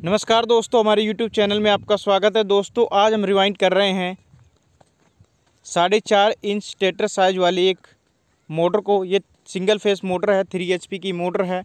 नमस्कार दोस्तों, हमारे YouTube चैनल में आपका स्वागत है। दोस्तों, आज हम रिवाइंड कर रहे हैं। साढ़े चार इंच स्टेटर साइज़ वाली एक मोटर को। ये सिंगल फेस मोटर है थ्री एचपी की मोटर है।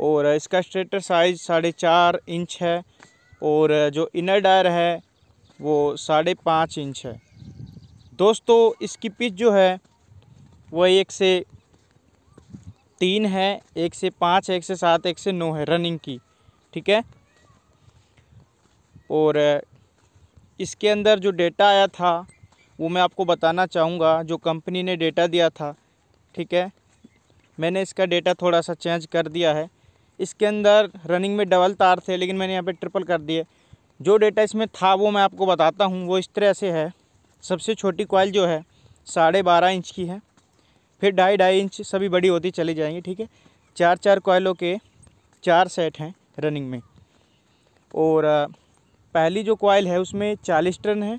और इसका स्टेटर साइज़ साढ़े चार इंच है। और जो इनर डायर है, वो साढ़े पाँच इंच है। दोस्तों, इसकी पिच जो है, वो एक से तीन है, एक से पाँच, एक से सात, एक से नौ है रनिंग की। ठीक है? और इसके अंदर जो डेटा आया था, वो मैं आपको बताना चाहूँगा, जो कंपनी ने डेटा दिया था, ठीक है? मैंने इसका डेटा थोड़ा सा चेंज कर दिया है। इसके अंदर रनिंग में डबल तार थे, लेकिन मैंने यहाँ पे ट्रिपल कर दिए। जो डेटा इसमें था, वो मैं आपको बताता हूँ। वो इस तरह से है। सबसे छोटी कॉयल जो है, साढ़े बारह इंच की है। फिर ढाई ढाई इंच सभी बड़ी होती चली जाएँगी, ठीक है? चार चार कॉयलों के चार सेट हैं रनिंग में। और पहली जो कॉयल है उसमें चालीस टन है,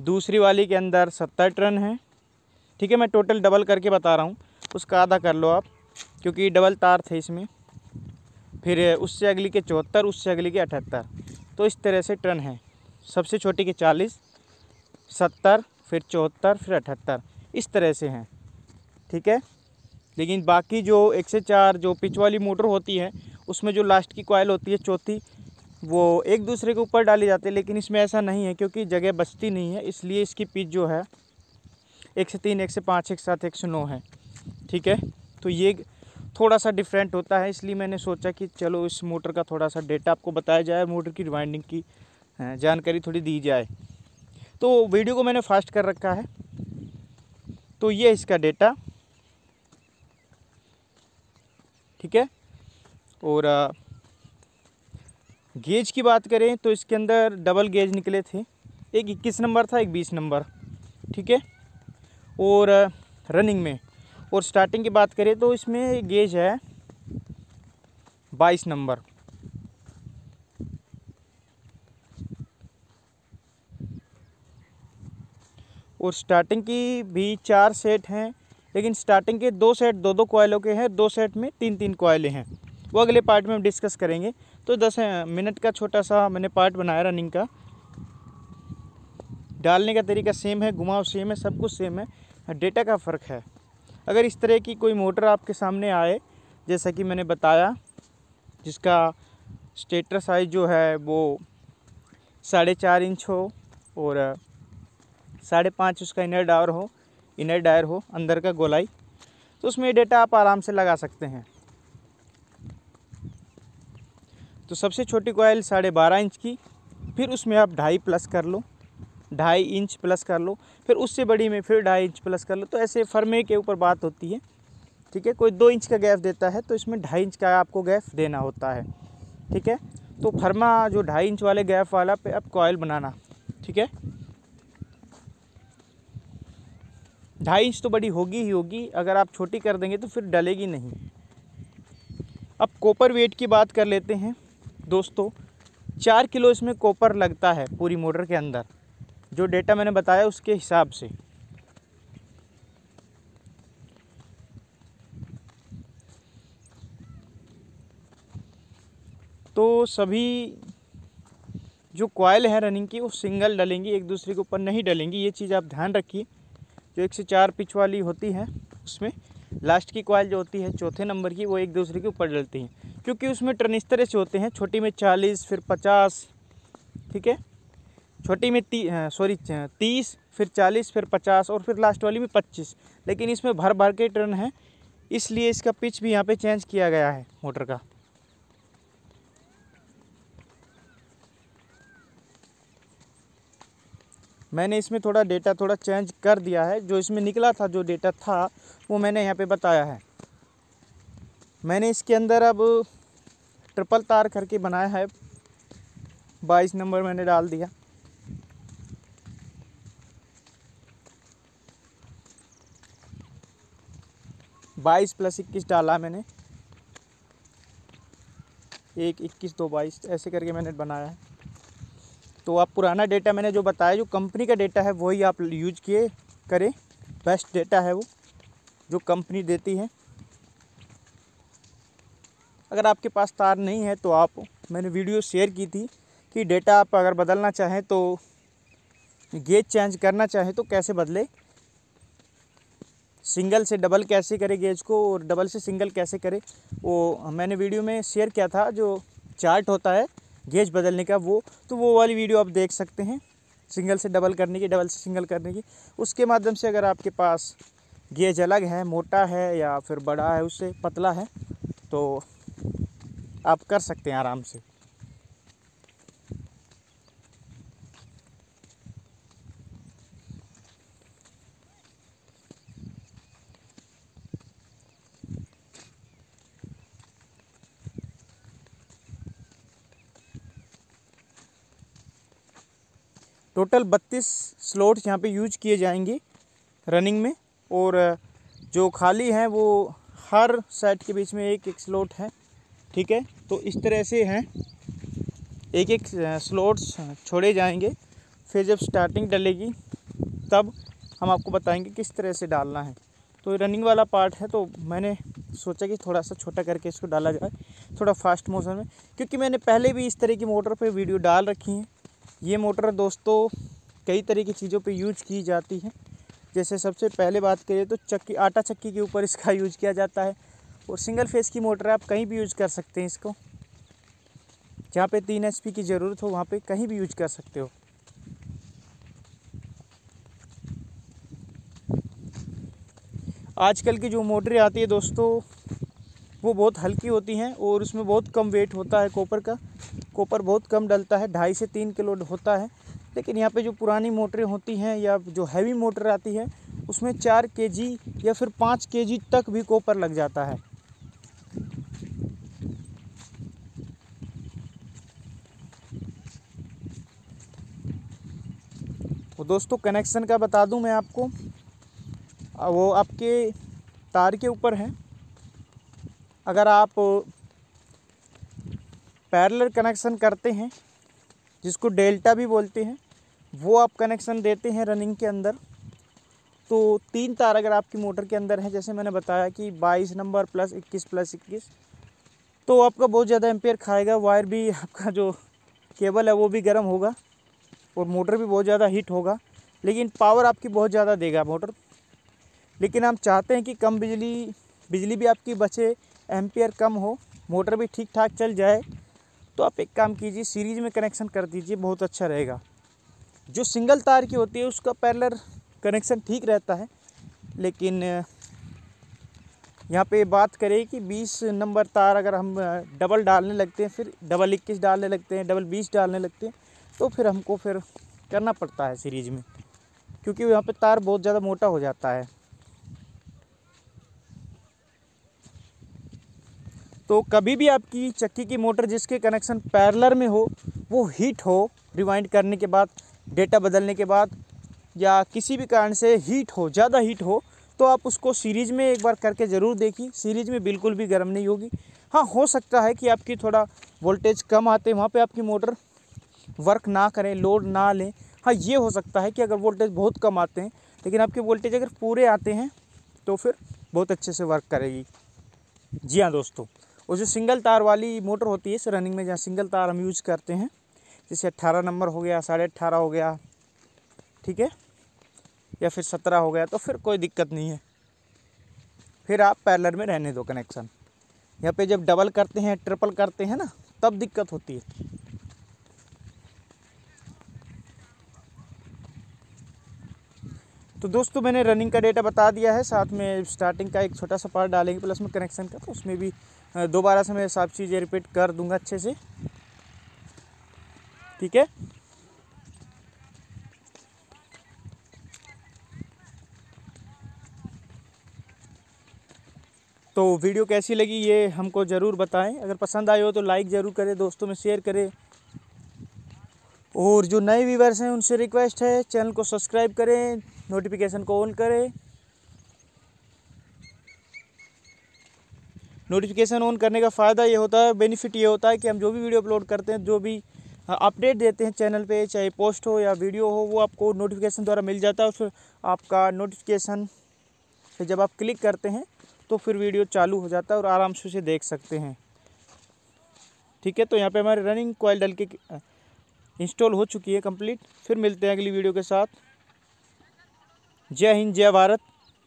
दूसरी वाली के अंदर सत्तर टन है। ठीक है, मैं टोटल डबल करके बता रहा हूँ, उसका आधा कर लो आप, क्योंकि डबल तार थे इसमें। फिर उससे अगली के चौहत्तर, उससे अगली के अठहत्तर। तो इस तरह से टन है। सबसे छोटी के चालीस, सत्तर, फिर चौहत्तर, फिर अठहत्तर। इस तरह से हैं। ठीक है? लेकिन बाकी जो एक से चार, जो पिच वाली मोटर होती है, उसमें जो लास्ट की कॉयल होती है, चौथी वो एक दूसरे के ऊपर डाली जाती है, लेकिन इसमें ऐसा नहीं है क्योंकि जगह बचती नहीं है, इसलिए इसकी पिच जो है, एक से तीन, एक से पाँच, एक सात, एक से नौ है। ठीक है? तो ये थोड़ा सा डिफरेंट होता है, इसलिए मैंने सोचा कि चलो इस मोटर का थोड़ा सा डेटा आपको बताया जाए मोटर की रिवाइंडिंग की जानकारी थोड़ी दी जाए। तो वीडियो को मैंने फास्ट कर रखा है। तो ये इसका डेटा ठीक है? और गेज की बात करें तो इसके अंदर डबल गेज निकले थे। एक इक्कीस नंबर था, एक बीस नंबर, ठीक है? और रनिंग में। और स्टार्टिंग की बात करें तो इसमें गेज है बाईस नंबर। और स्टार्टिंग की भी चार सेट हैं, लेकिन स्टार्टिंग के दो सेट दो दो कोयलों के हैं, दो सेट में तीन तीन कोयले हैं। वो अगले पार्ट में हम डिस्कस करेंगे। तो दस मिनट का छोटा सा मैंने पार्ट बनाया रनिंग का। डालने का तरीका सेम है, घुमाव सेम है, सब कुछ सेम है। डेटा का फ़र्क है। अगर इस तरह की कोई मोटर आपके सामने आए, जैसा कि मैंने बताया, जिसका स्टेटर साइज़ जो है, वो साढ़े चार इंच हो और साढ़े पाँच उसका इनर डायर हो इनर डायर हो, अंदर का गोलाई तो उसमें डेटा आप आराम से लगा सकते हैं। तो सबसे छोटी कोयल साढ़े बारह इंच की, फिर उसमें आप ढाई प्लस कर लो, ढाई इंच प्लस कर लो, फिर उससे बड़ी में फिर ढाई इंच प्लस कर लो तो ऐसे फर्मे के ऊपर बात होती है, ठीक है? कोई दो इंच का गैप देता है तो इसमें ढाई इंच का आपको गैप देना होता है, ठीक है? तो फर्मा जो ढाई इंच वाले गैप वाला पे आप कोयल बनाना, ठीक है? ढाई इंच तो बड़ी होगी ही होगी, अगर आप छोटी कर देंगे तो फिर डलेगी नहीं। अब कॉपर वेट की बात कर लेते हैं। दोस्तों, चार किलो इसमें कॉपर लगता है पूरी मोटर के अंदर। जो डेटा मैंने बताया उसके हिसाब से। तो सभी जो कॉयल है रनिंग की, वो सिंगल डलेंगी, एक दूसरे के ऊपर नहीं डलेंगी। ये चीज़ आप ध्यान रखिए, जो एक से चार पिच वाली होती है, उसमें लास्ट की कॉयल जो होती है, चौथे नंबर की, वो एक दूसरे के ऊपर डलती हैं। क्योंकि उसमें टर्न इस तरह से होते हैं, छोटी में चालीस, फिर पचास, ठीक है? छोटी में ती सॉरी तीस, फिर चालीस, फिर पचास, और फिर लास्ट वाली में पच्चीस। लेकिन इसमें भर भर के टर्न है, इसलिए इसका पिच भी यहाँ पे चेंज किया गया है मोटर का। मैंने इसमें थोड़ा डेटा थोड़ा चेंज कर दिया है। जो इसमें निकला था, जो डेटा था, वो मैंने यहाँ पे बताया है। मैंने इसके अंदर अब ट्रिपल तार करके बनाया है। बाईस नंबर मैंने डाल दिया। बाईस प्लस इक्कीस डाला मैंने। एक, इक्कीस, दो, बाईस, ऐसे करके मैंने बनाया है। तो आप पुराना डेटा मैंने जो बताया, जो कंपनी का डेटा है, वही आप यूज़ किए करें। बेस्ट डेटा है वो, जो कंपनी देती है। अगर आपके पास तार नहीं है तो आप, मैंने वीडियो शेयर की थी कि डेटा आप अगर बदलना चाहें तो गेज चेंज करना चाहें तो कैसे बदले? सिंगल से डबल कैसे करें गेज को, और डबल से सिंगल कैसे करें? वो मैंने वीडियो में शेयर किया था, जो चार्ट होता है गेज बदलने का वो तो वो वाली वीडियो आप देख सकते हैं, सिंगल से डबल करने की, डबल से सिंगल करने की। उसके माध्यम से अगर आपके पास गेज अलग है, मोटा है या फिर बड़ा है, उससे पतला है तो आप कर सकते हैं आराम से। टोटल बत्तीस स्लॉट्स यहाँ पे यूज़ किए जाएँगे रनिंग में। और जो खाली हैं वो हर सेट के बीच में एक एक स्लॉट है, ठीक है? तो इस तरह से हैं। एक एक स्लॉट्स छोड़े जाएँगे। फिर जब स्टार्टिंग डलेगी, तब हम आपको बताएँगे किस तरह से डालना है। तो रनिंग वाला पार्ट है तो मैंने सोचा कि थोड़ा सा छोटा करके इसको डाला जाए, थोड़ा फास्ट मोशन में। क्योंकि मैंने पहले भी इस तरह की मोटर पे वीडियो डाल रखी हैं ये मोटर दोस्तों कई तरह की चीज़ों पे यूज़ की जाती है। जैसे सबसे पहले बात करें तो चक्की, आटा चक्की के ऊपर इसका यूज़ किया जाता है और सिंगल फेस की मोटर आप कहीं भी यूज़ कर सकते हैं इसको। जहाँ पे तीन एच की ज़रूरत हो, वहाँ पे कहीं भी यूज़ कर सकते हो। आजकल की जो मोटरें आती है दोस्तों, वो बहुत हल्की होती हैं और उसमें बहुत कम वेट होता है कॉपर का। कॉपर बहुत कम डलता है, ढाई से तीन किलो होता है। लेकिन यहाँ पे जो पुरानी मोटरें होती हैं या जो हैवी मोटर आती है, उसमें चार के या फिर पाँच के तक भी कॉपर लग जाता है। वो दोस्तों कनेक्शन का बता दूँ मैं आपको। वो आपके तार के ऊपर है। अगर आप पैरेलल कनेक्शन करते हैं, जिसको डेल्टा भी बोलते हैं, वो आप कनेक्शन देते हैं रनिंग के अंदर। तो तीन तार अगर आपकी मोटर के अंदर है, जैसे मैंने बताया कि 22 नंबर प्लस 21 प्लस 21 तो आपका बहुत ज़्यादा एम्पेयर खाएगा, वायर भी आपका जो केबल है वो भी गर्म होगा और मोटर भी बहुत ज़्यादा हीट होगा, लेकिन पावर आपकी बहुत ज़्यादा देगा मोटर। लेकिन हम चाहते हैं कि कम बिजली बिजली भी आपकी बचे, एम्पेयर कम हो, मोटर भी ठीक ठाक चल जाए तो आप एक काम कीजिए सीरीज़ में कनेक्शन कर दीजिए, बहुत अच्छा रहेगा। जो सिंगल तार की होती है, उसका पैरलर कनेक्शन ठीक रहता है, लेकिन, यहाँ पे बात करें कि 20 नंबर तार अगर हम डबल डालने लगते हैं, फिर डबल इक्कीस डालने लगते हैं डबल बीस डालने लगते हैं तो फिर हमको फिर करना पड़ता है सीरीज़ में, क्योंकि यहाँ पे तार बहुत ज़्यादा मोटा हो जाता है। तो कभी भी आपकी चक्की की मोटर जिसके कनेक्शन पैरलर में हो, वो हीट हो रिवाइंड करने के बाद डेटा बदलने के बाद, या किसी भी कारण से हीट हो, ज़्यादा हीट हो तो आप उसको सीरीज़ में एक बार करके ज़रूर देखिए। सीरीज़ में बिल्कुल भी गर्म नहीं होगी। हाँ हो सकता है कि आपकी थोड़ा वोल्टेज कम आते, वहाँ पे आपकी मोटर वर्क ना करें लोड ना लें। हाँ ये हो सकता है कि अगर वोल्टेज बहुत कम आते हैं, लेकिन आपके वोल्टेज अगर पूरे आते हैं तो फिर बहुत अच्छे से वर्क करेगी। जी हाँ दोस्तों। और जो सिंगल तार वाली मोटर होती है इस रनिंग में, जहाँ सिंगल तार हम यूज़ करते हैं, जैसे अट्ठारह नंबर हो गया, साढ़े अट्ठारह हो गया, ठीक है? या फिर सत्रह हो गया तो फिर कोई दिक्कत नहीं है। फिर आप पैरलर में रहने दो कनेक्शन यहाँ पे जब डबल करते हैं ट्रिपल करते हैं ना, तब दिक्कत होती है। तो दोस्तों, मैंने रनिंग का डेटा बता दिया है। साथ में स्टार्टिंग का एक छोटा सा पार्ट डालेंगे प्लस में कनेक्शन का तो उसमें भी दोबारा से मैं सब चीज़ें रिपीट कर दूँगा अच्छे से। ठीक है? तो वीडियो कैसी लगी ये हमको ज़रूर बताएँ। अगर पसंद आए हो तो लाइक ज़रूर करें, दोस्तों में शेयर करें। और जो नए व्यूवर्स हैं, उनसे रिक्वेस्ट है, चैनल को सब्सक्राइब करें, नोटिफिकेशन को ऑन करें। नोटिफिकेशन ऑन करने का फ़ायदा ये होता है, बेनिफिट ये होता है कि हम जो भी वीडियो अपलोड करते हैं, जो भी अपडेट देते हैं चैनल पे, चाहे पोस्ट हो या वीडियो हो, वो आपको नोटिफिकेशन द्वारा मिल जाता है फिर आपका नोटिफिकेशन पे जब आप क्लिक करते हैं तो फिर वीडियो चालू हो जाता है और आराम से उसे देख सकते हैं। ठीक है तो यहाँ पे हमारे रनिंग कोयल डल के इंस्टॉल हो चुकी है कंप्लीट। फिर मिलते हैं अगली वीडियो के साथ। जय हिंद, जय भारत,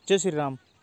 जय श्री राम।